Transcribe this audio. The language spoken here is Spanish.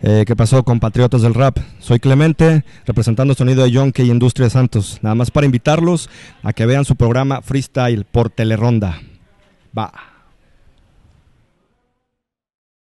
Eh, ¿Qué pasó, compatriotas del rap? Soy Clemente, representando sonido de John K. Industria Santos. Nada más para invitarlos a que vean su programa Freestyle por Teleronda. Va.